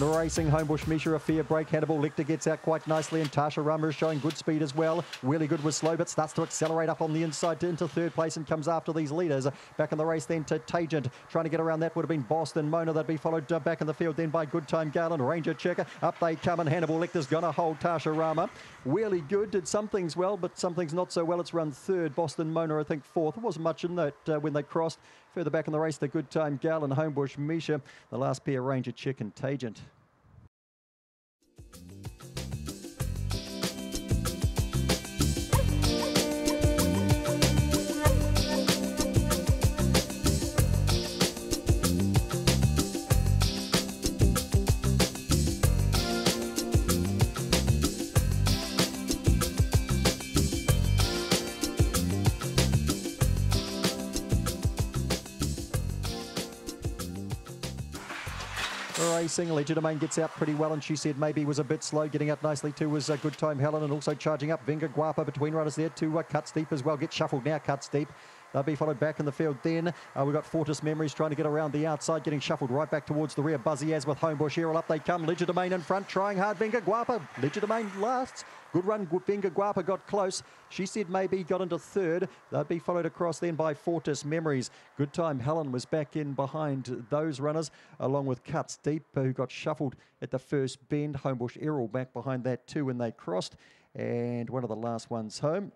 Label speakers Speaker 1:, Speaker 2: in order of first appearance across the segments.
Speaker 1: And racing Homebush Misha, a fair break. Hannibal Lecter gets out quite nicely, and Tasha Rama is showing good speed as well. Really good with slow, but starts to accelerate up on the inside to, into third place and comes after these leaders. Back in the race then to Tagent. Trying to get around that would have been Boston Mona. That'd be followed uh, back in the field then by Good Time Garland. Ranger Checker. Up they come, and Hannibal Lecter's going to hold Tasha Rama. Really good. Did some things well, but some things not so well. It's run third. Boston Mona, I think, fourth. There wasn't much in that uh, when they crossed. Further back in the race, the Good Time Garland, Homebush Misha. The last pair, Ranger Check and Tagent. Racing. Legerdemain gets out pretty well, and she said maybe was a bit slow. Getting out nicely too was a good time, Helen, and also charging up. Venga Guapa between runners there to uh, Cuts Deep as well. Get shuffled now, Cuts Deep. They'll be followed back in the field then. Uh, we've got Fortis Memories trying to get around the outside, getting shuffled right back towards the rear. Buzzy as with Homebush here. Up they come. Legerdemain in front, trying hard. Venga Guapa. Legerdemain lasts. Good run. Venga Guapa got close. She said maybe got into third. They'd be followed across then by Fortis Memories. Good time. Helen was back in behind those runners, along with Cuts Deep, who got shuffled at the first bend. Homebush Errol back behind that too when they crossed. And one of the last ones home.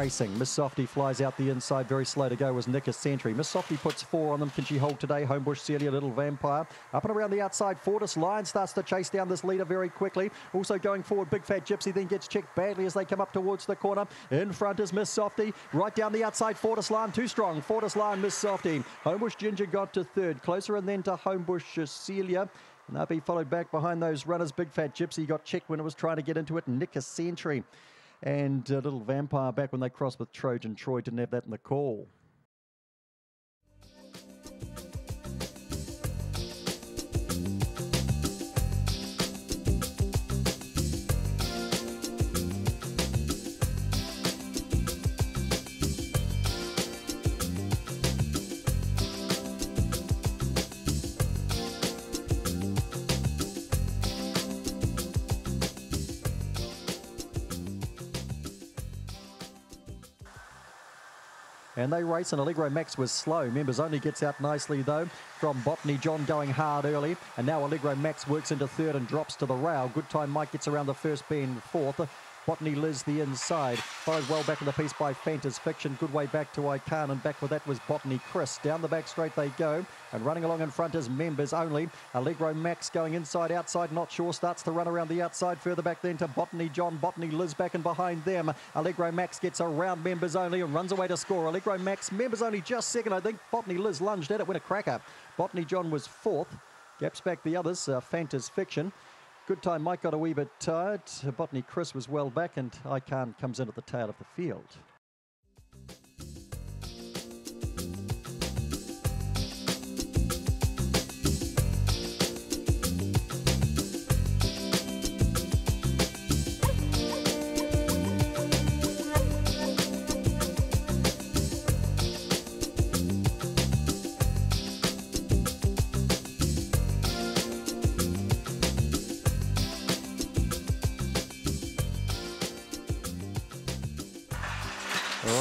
Speaker 1: Racing. Miss Softy flies out the inside, very slow to go was Nika Sentry. Miss Softy puts four on them. Can she hold today? Homebush Celia, Little Vampire. Up and around the outside, Fortis Lion starts to chase down this leader very quickly. Also going forward, Big Fat Gypsy then gets checked badly as they come up towards the corner. In front is Miss Softy. Right down the outside, Fortis Lion, too strong. Fortis Lion, Miss Softy. Homebush Ginger got to third. Closer and then to Homebush Celia. And they'll be followed back behind those runners. Big Fat Gypsy got checked when it was trying to get into it. Nika Sentry and a little vampire back when they crossed with Trojan Troy didn't have that in the call. And they race and Allegro Max was slow. Members only gets out nicely though from Botany John going hard early and now Allegro Max works into third and drops to the rail. Good time Mike gets around the first bend fourth. Botany Liz the inside. Followed well back in the piece by Fantas Fiction. Good way back to Ican and back with that was Botany Chris. Down the back straight they go and running along in front is members only. Allegro Max going inside outside not sure starts to run around the outside further back then to Botany John. Botany Liz back and behind them. Allegro Max gets around members only and runs away to score. Allegro Max members only just second I think. Botany Liz lunged at it went a cracker. Botany John was fourth. Gaps back the others. Uh, Fantas Fiction. Good time. Mike got a wee bit tired. Botany Chris was well back, and Ican comes in at the tail of the field.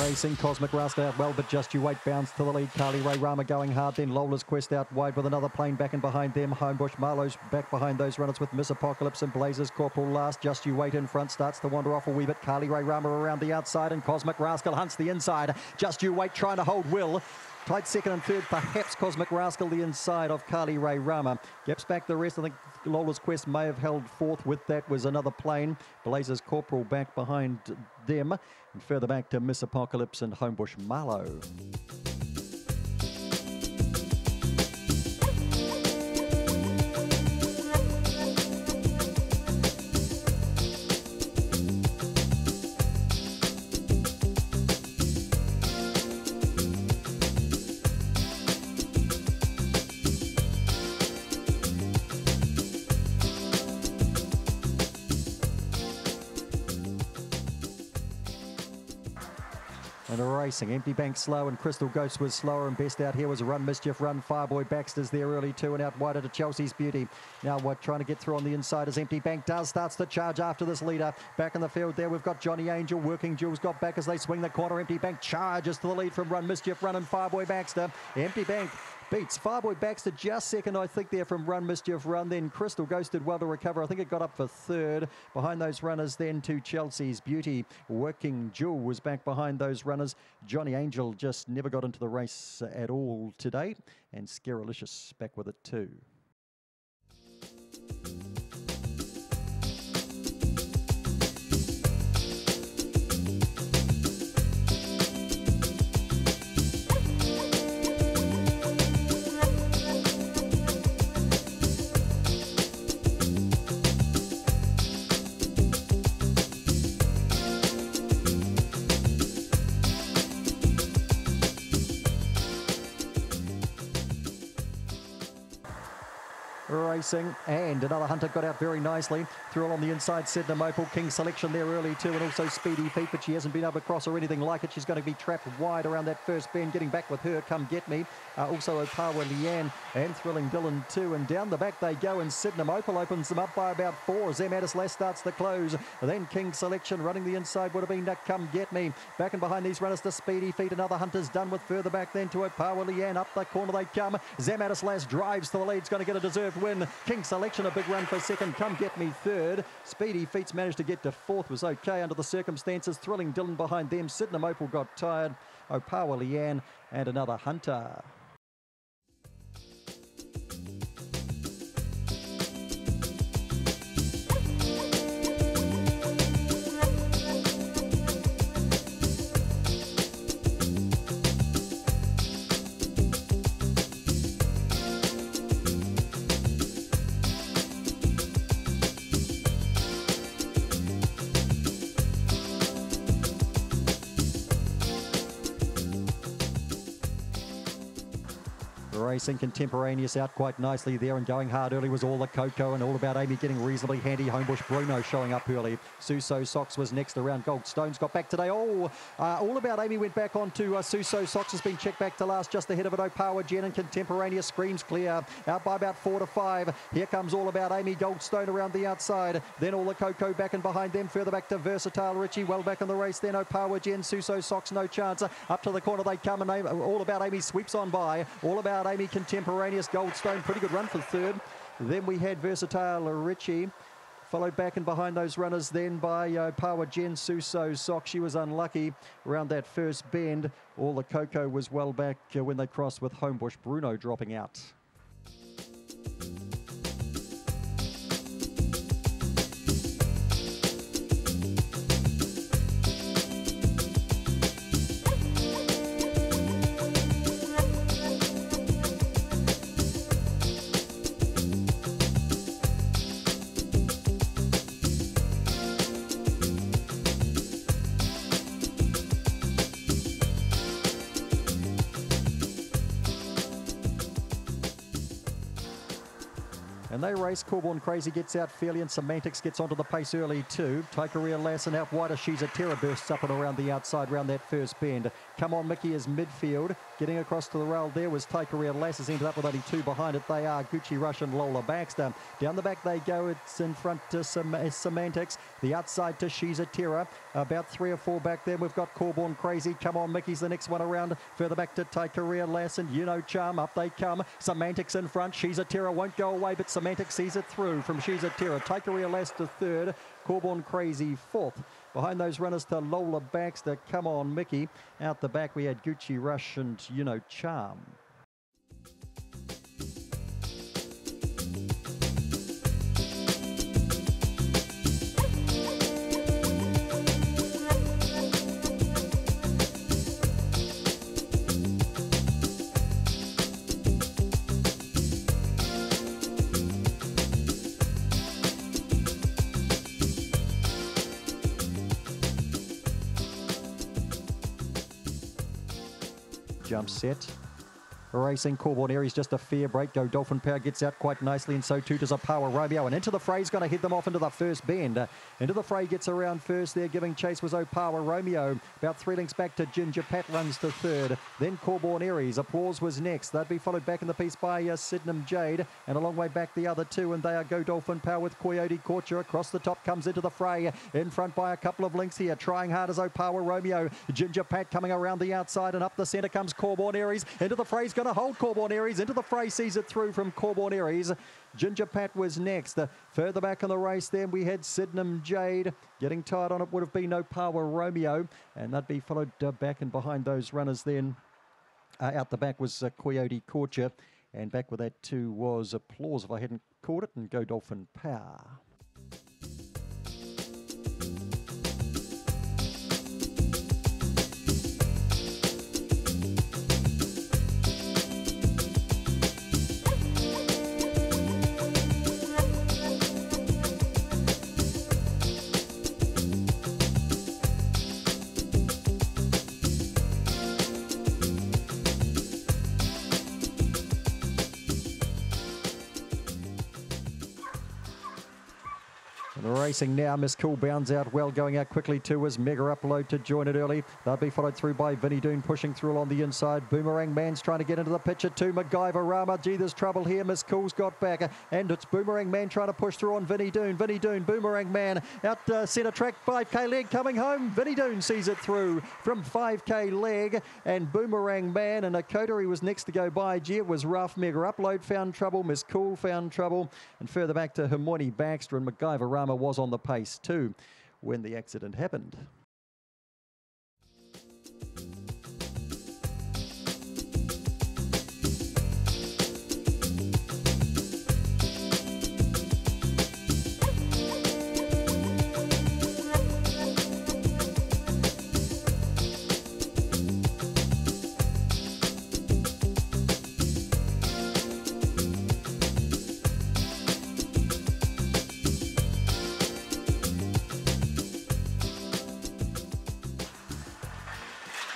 Speaker 1: Racing, Cosmic Rust out well, but just you wait, bounce to the lead. Carly Ray Rama going hard, then Lola's Quest out wide with another plane back and behind them. Homebush Marlowe's back behind those runners with Miss Apocalypse and Blazers. Corporal last, just you wait in front, starts to wander off a wee bit. Carly Ray Rama around the outside, and Cosmic Rascal hunts the inside. Just you wait, trying to hold Will. Tight second and third, perhaps Cosmic Rascal the inside of Carly Ray Rama. Gaps back the rest. I think Lola's Quest may have held fourth with that was another plane. Blazers Corporal back behind them. And further back to Miss Apocalypse and Homebush Marlowe. Racing. Empty Bank slow and Crystal Ghost was slower and best out here was a Run Mischief Run. Fireboy Baxter's there early too and out wider to Chelsea's Beauty. Now what trying to get through on the inside as Empty Bank does starts the charge after this leader. Back in the field there we've got Johnny Angel working. Jules got back as they swing the corner. Empty Bank charges to the lead from Run Mischief Run and Fireboy Baxter. Empty Bank beats Fireboy Baxter just second, I think, there from Run Mischief Run. Then Crystal Ghost did well to recover. I think it got up for third. Behind those runners, then to Chelsea's Beauty. Working Jewel was back behind those runners. Johnny Angel just never got into the race at all today. And Scaralicious back with it too. Racing and another hunter got out very nicely. Through on the inside Sydenham Opal King selection there early too and also Speedy Feet but she hasn't been able to cross or anything like it. She's going to be trapped wide around that first bend getting back with her come get me. Uh, also Opawa Leanne and Thrilling Dylan too and down the back they go and Sydenham Opal opens them up by about four. Zem Less starts the close. Then King selection running the inside would have been Duck Come Get Me. Back and behind these runners to Speedy Feet another hunter's done with further back then to Opawa Leanne up the corner they come. Zem Less drives to the lead going to get a deserved win King Selection, a big run for second. Come get me third. Speedy Feats managed to get to fourth. Was okay under the circumstances. Thrilling Dylan behind them. Sydenham Opal got tired. Opawa Leanne and another Hunter. Racing contemporaneous out quite nicely there and going hard early was all the Coco and all about Amy getting reasonably handy. Homebush Bruno showing up early. Suso Socks was next around. Gold Stones got back today. Oh, uh, all about Amy went back onto uh, Suso Socks has been checked back to last just ahead of it. Opawa Jen and contemporaneous screams clear out by about four to five. Here comes all about Amy Goldstone around the outside. Then all the Coco back and behind them further back to Versatile Richie well back in the race. Then Opawa Jen Suso Socks no chance. Up to the corner they come and all about Amy sweeps on by. All about Amy contemporaneous Goldstone. Pretty good run for third. Then we had Versatile Richie. Followed back and behind those runners then by uh, Power Jen Suso Sock. She was unlucky around that first bend. All the Coco was well back uh, when they crossed with Homebush Bruno dropping out. And they race. Corborn Crazy gets out fairly and Semantics gets onto the pace early too. Taikaria Lassen out wider. She's a terror bursts up and around the outside round that first bend. Come on Mickey is midfield. Getting across to the rail there was Taikaria Lasses ended up with only two behind it. They are Gucci Rush and Lola Baxter. Down the back they go. It's in front to Sem uh, Semantics. The outside to She's a Terror. About three or four back there. We've got Corborn Crazy. Come on Mickey's the next one around. Further back to Taikaria and You know Charm. Up they come. Semantics in front. She's a Terror won't go away but Semantics sees it through from She's a Terror. Takeria to third, Corborn Crazy fourth. Behind those runners to Lola Baxter. Come on, Mickey. Out the back we had Gucci Rush and, you know, Charm. Jump set. Racing Corborn Aries just a fair break. Go Dolphin Power gets out quite nicely, and so too does a Power Romeo. And into the fray's going to head them off into the first bend. Uh, into the fray gets around first there, giving chase was Power Romeo. About three links back to Ginger Pat runs to third. Then Corborn Aries. Applause was next. They'd be followed back in the piece by uh, Sydenham Jade, and a long way back the other two, and they are Go Dolphin Power with Coyote Couture across the top comes into the fray. In front by a couple of links here, trying hard as Power Romeo. Ginger Pat coming around the outside, and up the centre comes Corborn Aries. Into the fray's going to hold Corborn Aries. Into the fray sees it through from Corborn Aries. Ginger Pat was next. Further back in the race then we had Sydenham Jade. Getting tired on it would have been no power Romeo. And that'd be followed uh, back and behind those runners then. Uh, out the back was uh, Coyote Couture. And back with that too was Applause if I hadn't caught it and Go Dolphin Power. Racing now. Miss Cool bounds out well. Going out quickly too was Mega Upload to join it early. They'll be followed through by Vinny Doon pushing through along the inside. Boomerang Man's trying to get into the picture too. MacGyver Rama. Gee, there's trouble here. Miss Cool's got back. And it's Boomerang Man trying to push through on Vinny Doon. Vinny Doon, Boomerang Man out uh, centre track. 5k leg coming home. Vinny Doon sees it through from 5k leg. And Boomerang Man and a coterie was next to go by. Gee, it was rough. Mega Upload found trouble. Miss Cool found trouble. And further back to Hermione Baxter and MacGyver Rama was on the pace too when the accident happened.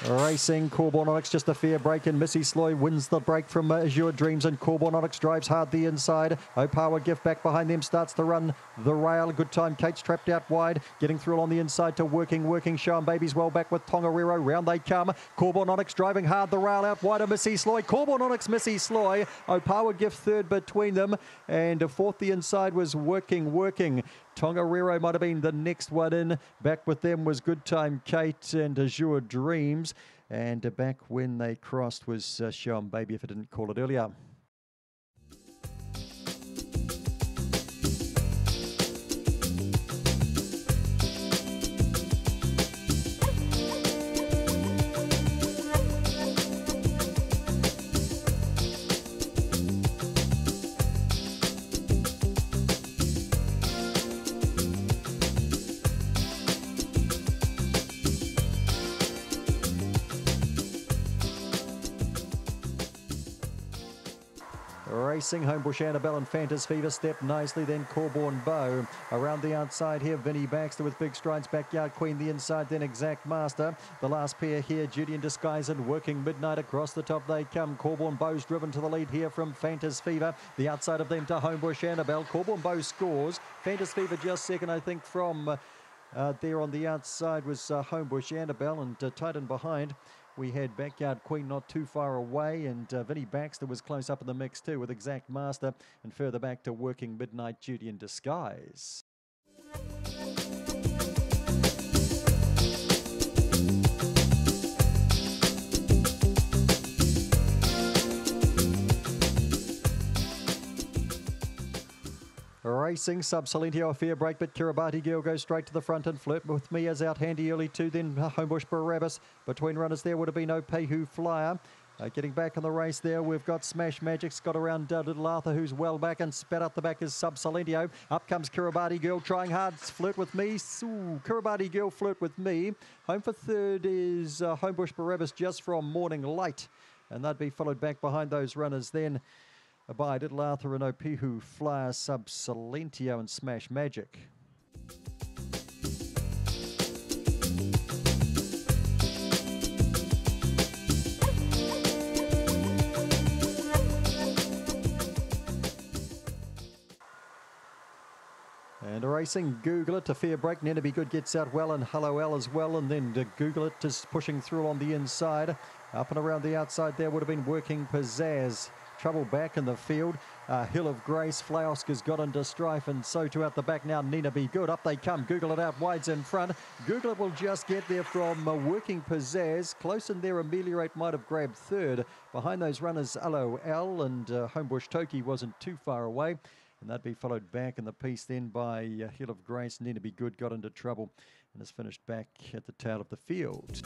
Speaker 1: Racing, Corborn Onyx just a fair break and Missy Sloy wins the break from uh, Azure Dreams and Corborn Onyx drives hard the inside. Opawa Gift back behind them starts to run the rail. Good time. Kate's trapped out wide, getting through on the inside to working, working. Sean Baby's well back with Tongariro. Round they come. Corborn Onyx driving hard the rail out wide of Missy Sloy. Corborn Onyx, Missy Sloy. Opawa Gift third between them and fourth the inside was working, working. Tongariro might have been the next one in. Back with them was Good Time Kate and Azure Dreams. And back when they crossed was uh, Sean Baby, if I didn't call it earlier. Racing, Homebush Annabelle and Fantas Fever step nicely. Then Corborn Bow around the outside here. Vinnie Baxter with big strides. Backyard Queen the inside. Then Exact Master. The last pair here. Judy in disguise and working midnight across the top. They come. Corborn Bow's driven to the lead here from Fantas Fever. The outside of them to Homebush Annabelle. Corborn Bow scores. Fantas Fever just second, I think, from. Uh, there on the outside was uh, Homebush Annabelle and uh, Titan behind. We had Backyard Queen not too far away, and uh, Vinny Baxter was close up in the mix too with Exact Master, and further back to Working Midnight Duty in Disguise. Racing, Sub Silentio, fair break, but Kiribati Girl goes straight to the front and flirt with me as out handy early too. Then Homebush Barabbas. Between runners there would have been no Pehu Flyer. Uh, getting back in the race there, we've got Smash Magic's got around uh, Little Arthur, who's well back, and spat up the back is Sub Silentio. Up comes Kiribati Girl, trying hard, flirt with me. Ooh, Kiribati Girl, flirt with me. Home for third is uh, Homebush Barabbas just from Morning Light, and that'd be followed back behind those runners then by Little Arthur and Opihu, Flyer Sub Silentio and Smash Magic. And a racing Google it to fair break. Nina Be Good gets out well and Hello L as well. And then to Google it is pushing through on the inside. Up and around the outside there would have been working pizzazz. Trouble back in the field. Uh, Hill of Grace, Flaosker's got into strife, and so too out the back now. Nina Be Good. Up they come. Google it out. Wides in front. Google it will just get there from uh, working Pizzazz. Close in there, Ameliorate might have grabbed third. Behind those runners, LOL and uh, Homebush Toki wasn't too far away. And that'd be followed back in the piece then by uh, Hill of Grace. Nina Be Good got into trouble and has finished back at the tail of the field.